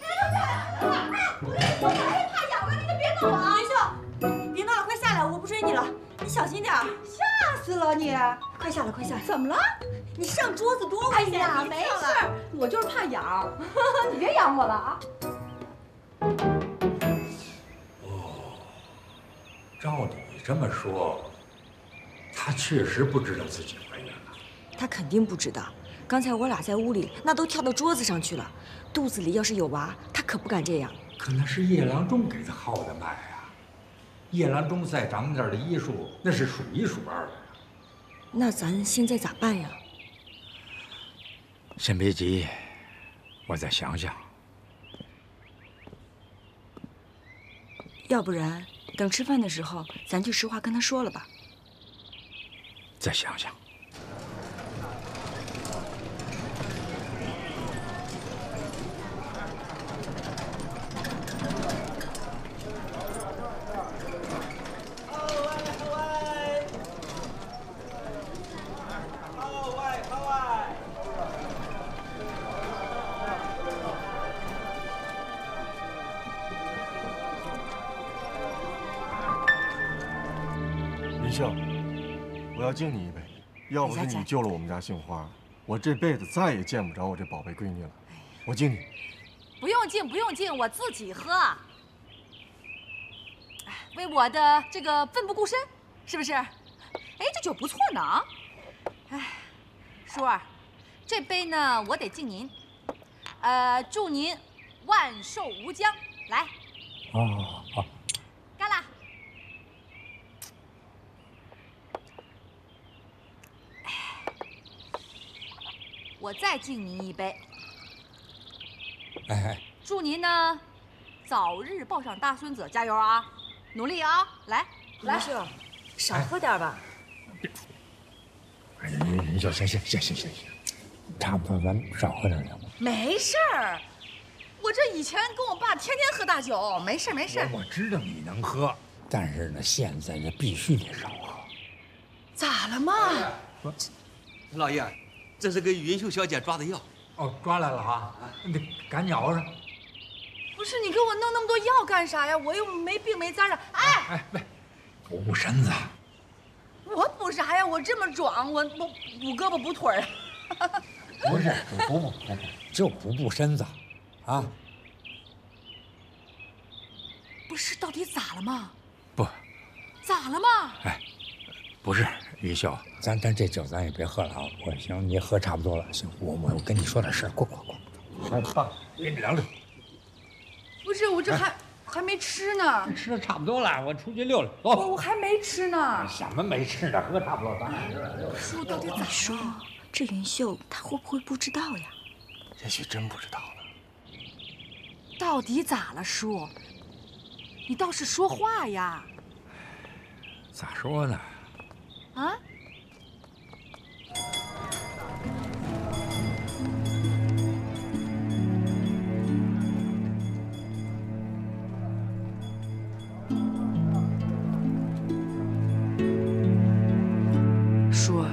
这肉在哪儿呢？我还是怕痒的，你可别动啊！云秀，别闹了，快下来，我不追你了，你小心点。吓死了你！快下来，快下来！怎么了？你上桌子多危险！哎呀，没事，我就是怕痒，你别痒我了啊！哦照你这么说，她确实不知道自己怀孕了。她肯定不知道。刚才我俩在屋里，那都跳到桌子上去了。肚子里要是有娃，她可不敢这样。可那是叶郎中给她号的脉啊！叶郎中在咱们这儿的医术，那是数一数二的呀。那咱现在咋办呀？先别急，我再想想。要不然等吃饭的时候，咱就实话跟他说了吧。再想想。要不是你救了我们家杏花，我这辈子再也见不着我这宝贝闺女了。我敬你。不用敬，不用敬，我自己喝。哎，为我的这个奋不顾身，是不是？哎，这酒不错呢啊！哎，叔儿，这杯呢，我得敬您。呃，祝您万寿无疆。来。哦好。干了。我再敬您一杯。哎哎，祝您呢，早日抱上大孙子，加油啊！努力啊！来，来，秀，少喝点吧。哎，你秀，行行行行行行，差不多，咱少喝点行吗？没事儿，我这以前跟我爸天天喝大酒，没事没事。我我知道你能喝，但是呢，现在呢必须得少喝。咋了嘛？老爷，这是给云秀小姐抓的药。哦，抓来了哈，你赶紧熬上。不是你给我弄那么多药干啥呀？我又没病没灾的。哎哎，喂，补补身子。我补啥呀？我这么壮，我我补胳膊补腿啊。不是补补补，就补补身子，啊。不是，到底咋了嘛？不。咋了嘛？哎，不是于秀，咱咱这酒咱也别喝了啊。我行，你喝差不多了。行，我我我跟你说点事儿，过过过。来，爸，给你聊聊。不是，我这还还没吃呢。吃的差不多了，我出去溜溜。走。我我还没吃呢。什么没吃呢？喝差不多，咱叔到底咋说？这云秀她会不会不知道呀？也许真不知道呢。到底咋了，叔？你倒是说话呀！咋说呢？啊？叔儿，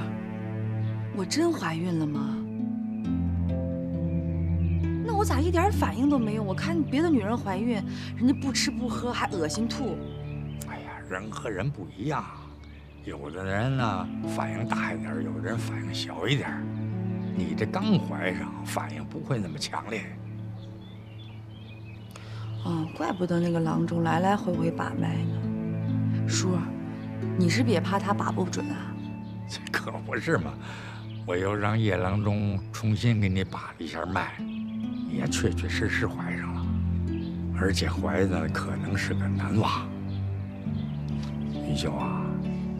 我真怀孕了吗？那我咋一点反应都没有？我看别的女人怀孕，人家不吃不喝还恶心吐。哎呀，人和人不一样，有的人呢反应大一点，有的人反应小一点。你这刚怀上，反应不会那么强烈。哦，怪不得那个郎中来来回回把脉呢。叔，你是别怕他把不准啊？这可不是嘛，我又让叶郎中重新给你把了一下脉，你也确确实实怀上了，而且怀的可能是个男娃。云秀啊，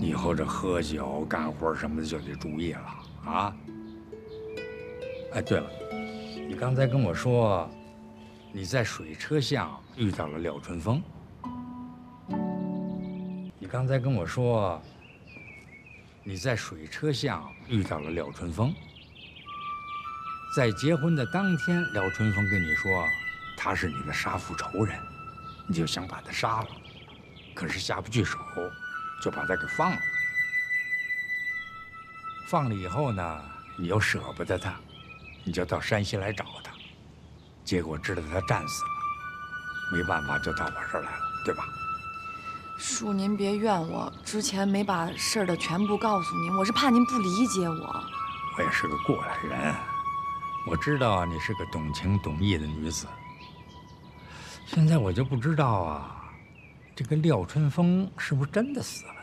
以后这喝酒、干活什么的就得注意了啊。哎，对了，你刚才跟我说你在水车巷遇到了廖春风，你刚才跟我说。你在水车巷遇到了廖春风，在结婚的当天，廖春风跟你说他是你的杀父仇人，你就想把他杀了，可是下不去手，就把他给放了。放了以后呢，你又舍不得他，你就到山西来找他，结果知道他战死了，没办法就到我这儿来了，对吧？叔，您别怨我，之前没把事儿的全部告诉您，我是怕您不理解我。我也是个过来人，我知道你是个懂情懂义的女子。现在我就不知道啊，这个廖春风是不是真的死了？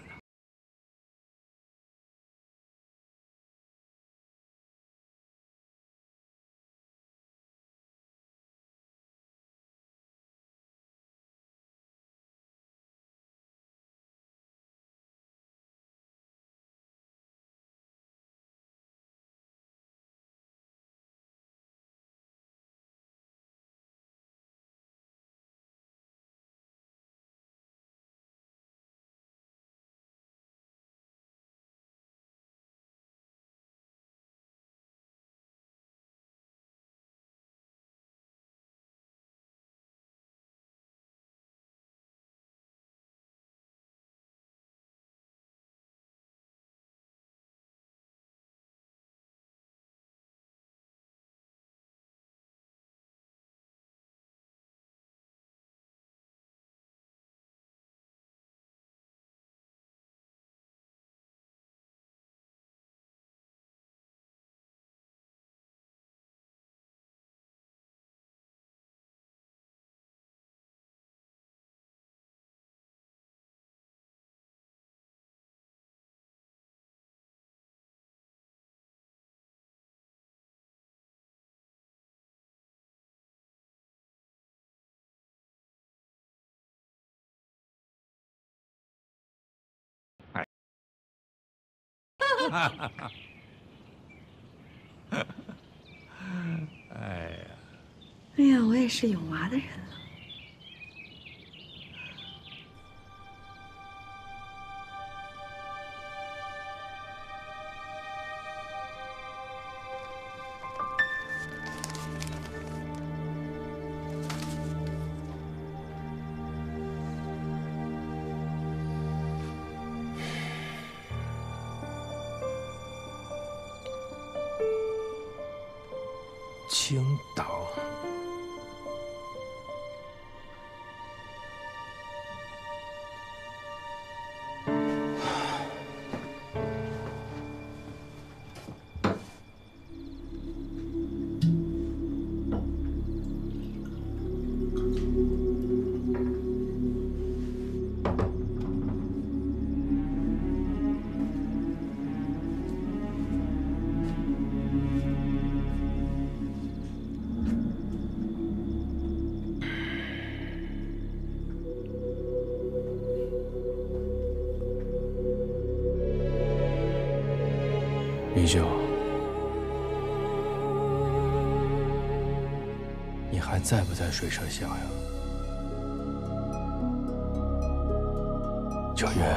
哈哈哈哎呀，哎呀，我也是有娃的人了。在不在水车巷呀？九月，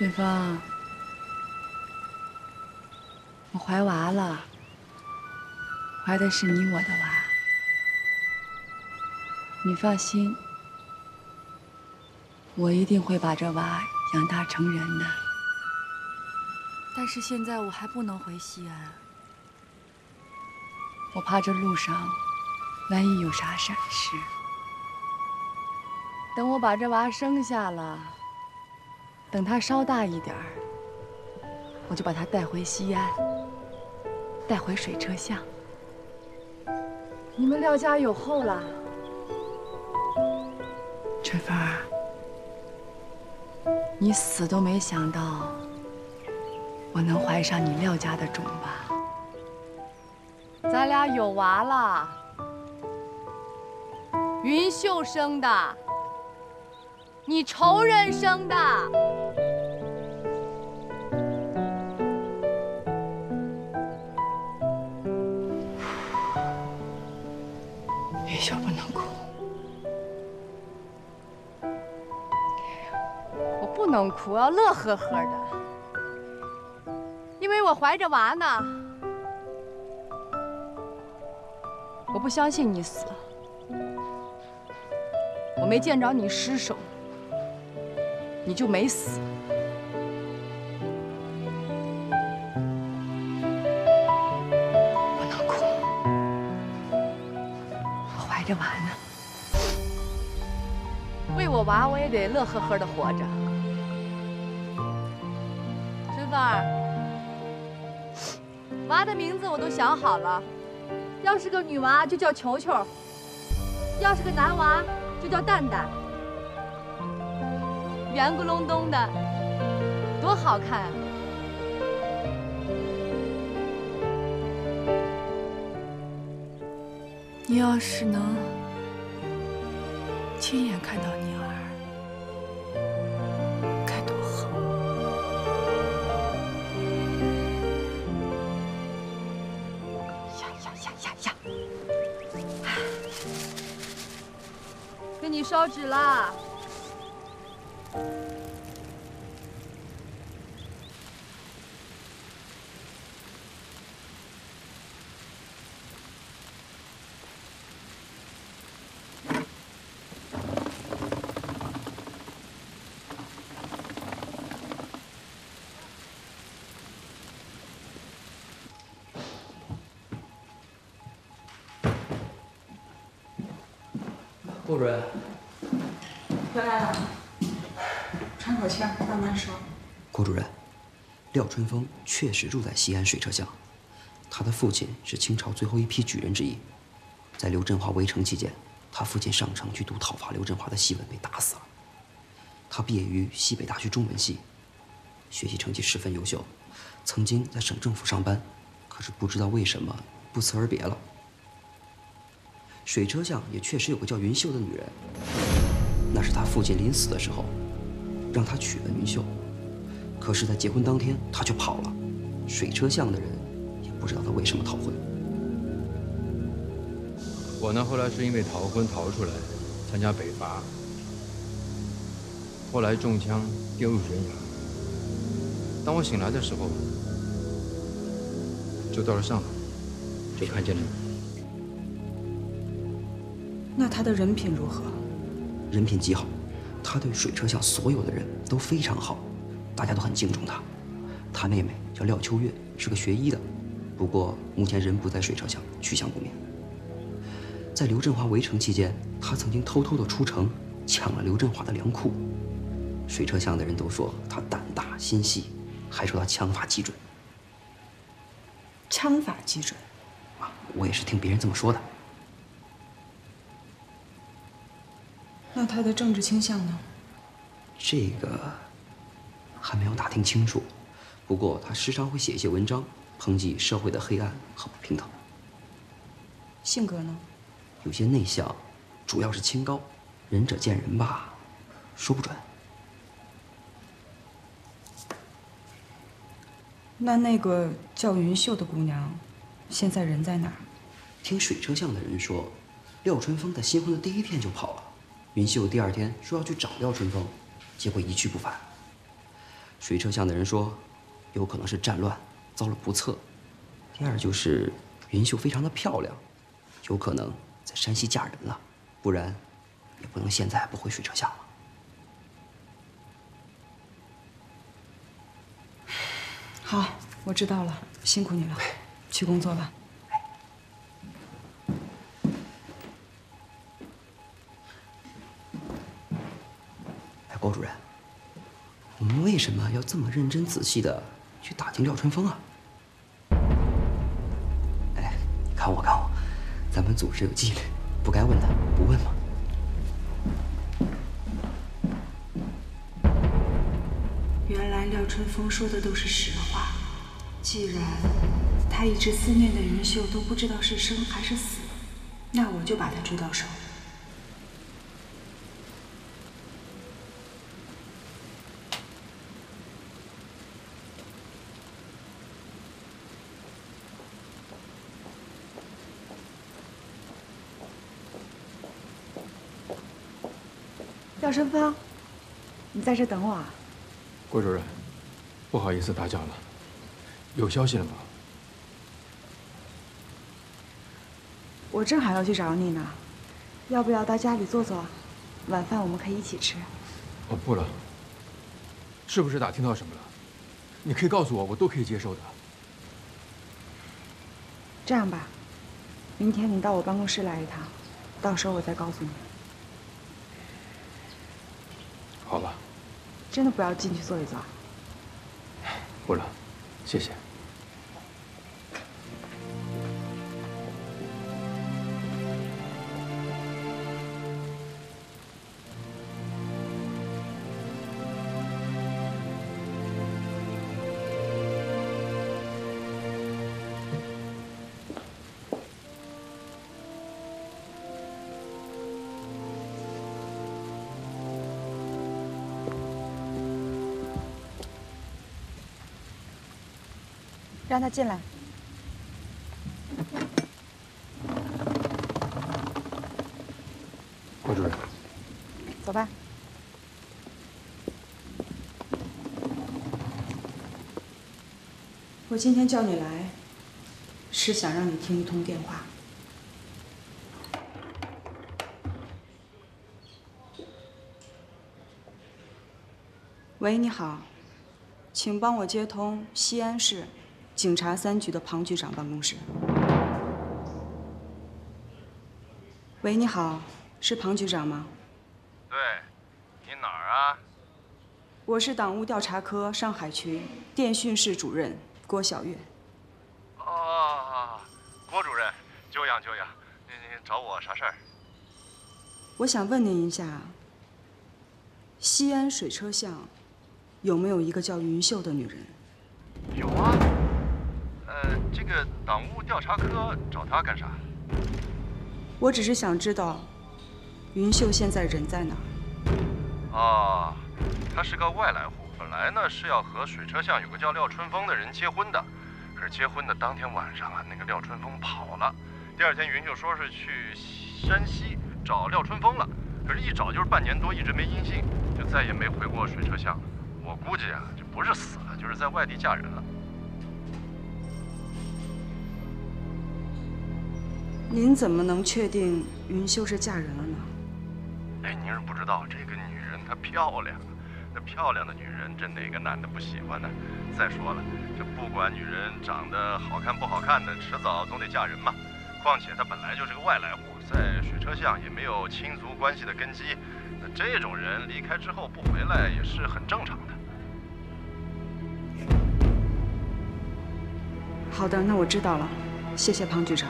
春芳，我怀娃了，怀的是你我的娃。你放心，我一定会把这娃养大成人的。但是现在我还不能回西安，我怕这路上万一有啥闪失。等我把这娃生下了。等他稍大一点儿，我就把他带回西安，带回水车巷。你们廖家有后了，春芬儿，你死都没想到我能怀上你廖家的种吧？咱俩有娃了，云秀生的，你仇人生的。不能哭，要乐呵呵的，因为我怀着娃呢。我不相信你死，我没见着你尸首，你就没死。不能哭。我怀着娃呢，为我娃，我也得乐呵呵的活着。儿，娃的名字我都想好了，要是个女娃就叫球球，要是个男娃就叫蛋蛋，圆咕隆咚的，多好看！你要是能亲眼看到娘报纸了。顾主任。回来了，喘口气，慢慢说。郭主任，廖春风确实住在西安水车巷，他的父亲是清朝最后一批举人之一，在刘振华围城期间，他父亲上城去读讨伐刘振华的檄文，被打死了。他毕业于西北大学中文系，学习成绩十分优秀，曾经在省政府上班，可是不知道为什么不辞而别了。水车巷也确实有个叫云秀的女人，那是他父亲临死的时候，让他娶了云秀。可是，在结婚当天，他却跑了。水车巷的人也不知道他为什么逃婚。我呢，后来是因为逃婚逃出来，参加北伐，后来中枪丢入悬崖。当我醒来的时候，就到了上海，就看见了你。那他的人品如何？人品极好，他对水车巷所有的人都非常好，大家都很敬重他。他妹妹叫廖秋月，是个学医的，不过目前人不在水车巷，去向不明。在刘振华围城期间，他曾经偷偷的出城，抢了刘振华的粮库。水车巷的人都说他胆大心细，还说他枪法极准。枪法极准，啊，我也是听别人这么说的。那他的政治倾向呢？这个还没有打听清楚。不过他时常会写一些文章，抨击社会的黑暗和不平等。性格呢？有些内向，主要是清高。仁者见仁吧，说不准。那那个叫云秀的姑娘，现在人在哪儿？听水车巷的人说，廖春风在新婚的第一天就跑了。云秀第二天说要去找廖春风，结果一去不返。水车巷的人说，有可能是战乱遭了不测；第二就是云秀非常的漂亮，有可能在山西嫁人了，不然也不能现在不回水车巷了。好，我知道了，辛苦你了，去工作吧。郭主任，我们为什么要这么认真仔细的去打听廖春风啊？哎，看我看我，咱们组织有纪律，不该问的不问吗？原来廖春风说的都是实话。既然他一直思念的云秀都不知道是生还是死，那我就把他追到手。廖春芳，你在这等我啊？郭主任，不好意思打搅了，有消息了吗？我正好要去找你呢，要不要到家里坐坐？晚饭我们可以一起吃。哦，不了。是不是打听到什么了？你可以告诉我，我都可以接受的。这样吧，明天你到我办公室来一趟，到时候我再告诉你。好吧。真的不要进去坐一坐。不了，谢谢。让他进来。郭主任，走吧。我今天叫你来，是想让你听一通电话。喂，你好，请帮我接通西安市。警察三局的庞局长办公室。喂，你好，是庞局长吗？对，你哪儿啊？我是党务调查科上海区电讯室主任郭晓月。哦，郭主任，久仰久仰，您您找我啥事儿？我想问您一下，西安水车巷有没有一个叫云秀的女人？有啊。呃，这个党务调查科找他干啥？我只是想知道，云秀现在人在哪儿？哦，她是个外来户，本来呢是要和水车巷有个叫廖春风的人结婚的，可是结婚的当天晚上啊，那个廖春风跑了。第二天云秀说是去山西找廖春风了，可是一找就是半年多，一直没音信，就再也没回过水车巷。我估计啊，这不是死了，就是在外地嫁人了。您怎么能确定云秀是嫁人了呢？哎，您是不知道，这个女人她漂亮，那漂亮的女人，这哪个男的不喜欢呢？再说了，这不管女人长得好看不好看的，迟早总得嫁人嘛。况且她本来就是个外来户，在水车巷也没有亲族关系的根基，那这种人离开之后不回来也是很正常的。好的，那我知道了，谢谢庞局长。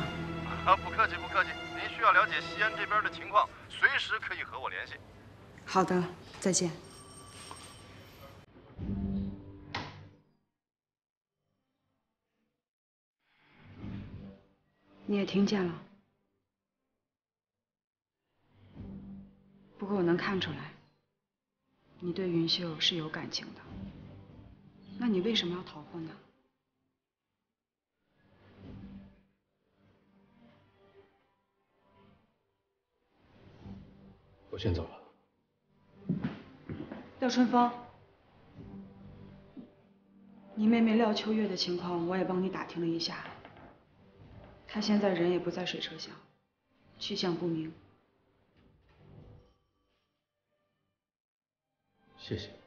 啊，不客气，不客气。您需要了解西安这边的情况，随时可以和我联系。好的，再见。你也听见了，不过我能看出来，你对云秀是有感情的。那你为什么要逃婚呢？我先走了。廖春风，你妹妹廖秋月的情况我也帮你打听了一下，她现在人也不在水车巷，去向不明。谢谢。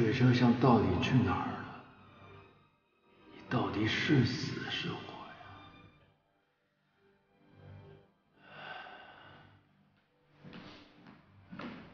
水车巷到底去哪儿了？你到底是死是活？